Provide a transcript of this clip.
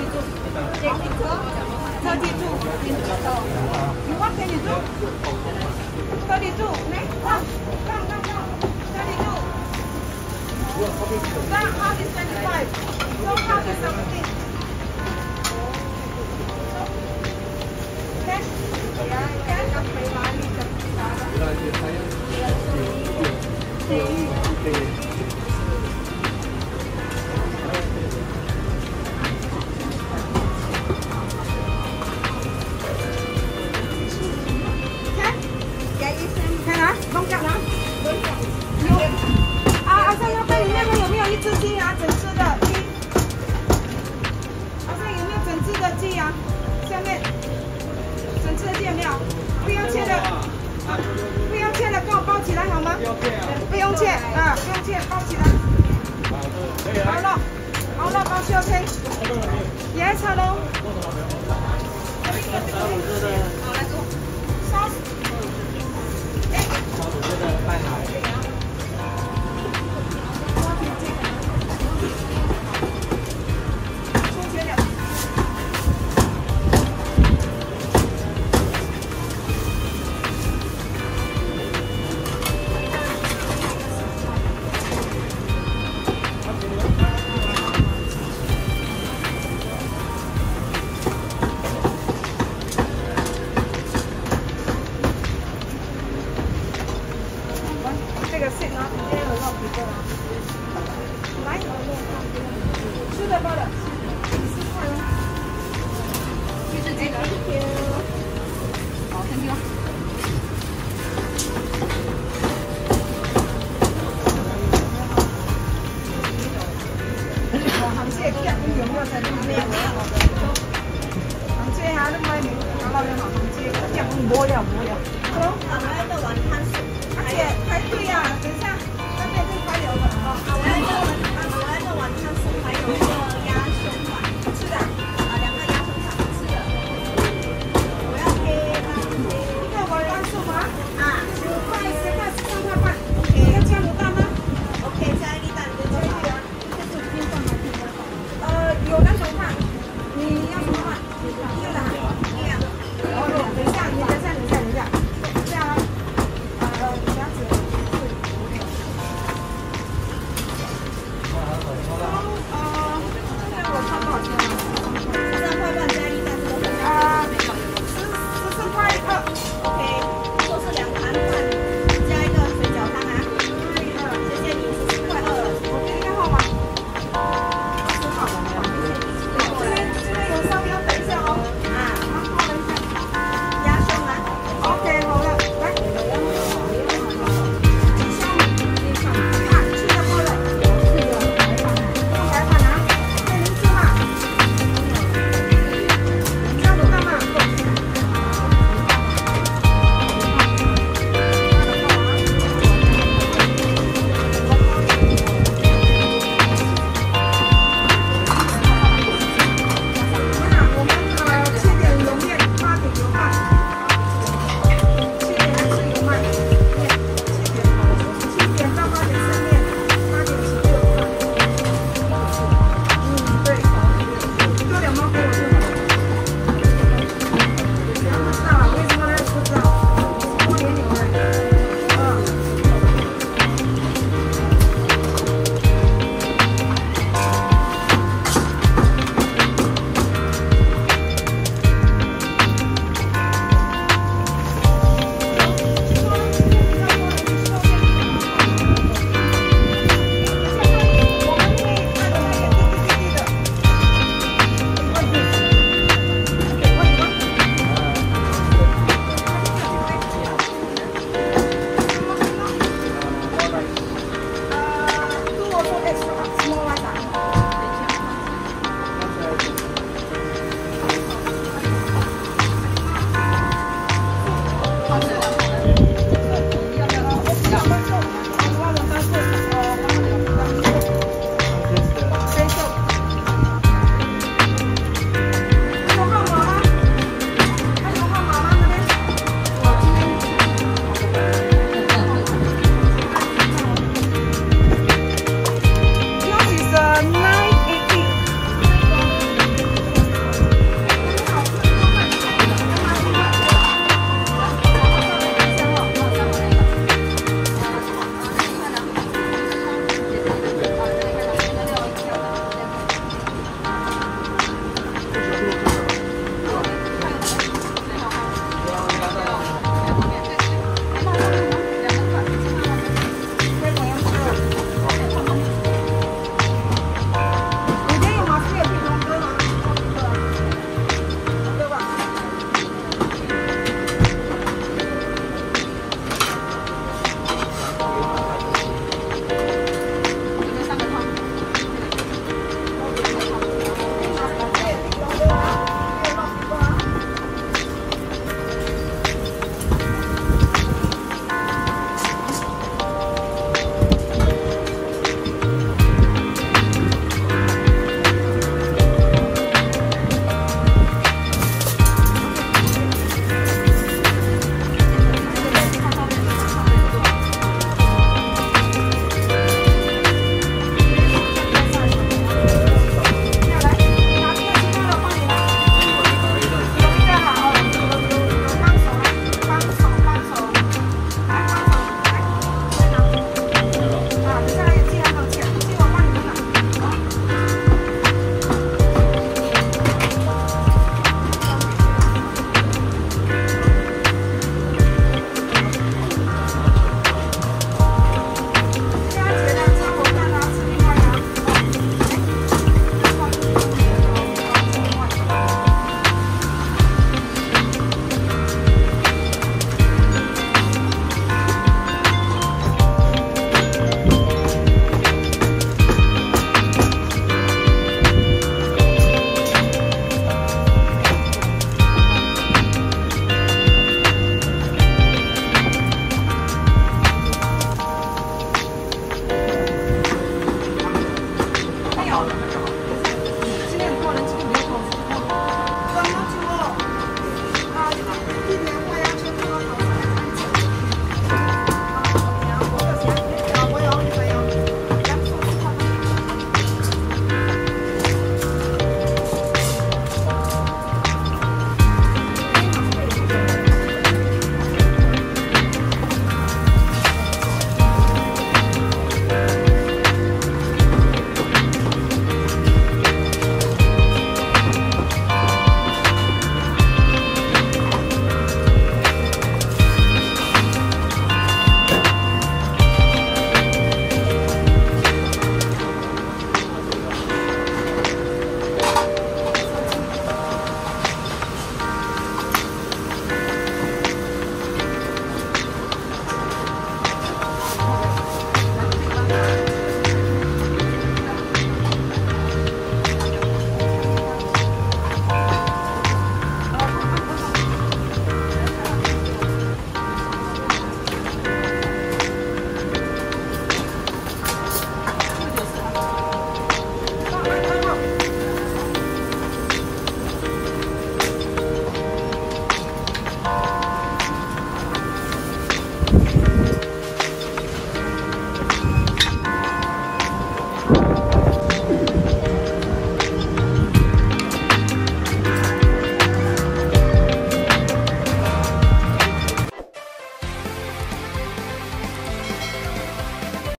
这里住，这里住，你住，你往这里住，这里住，来，看，看。用切啊，不用切，包起来。好了，好了，包起 OK。你有没有在那边买？我这边，我最好都买，我那边好，我这边不要，不要，不要，好。咱们到晚上。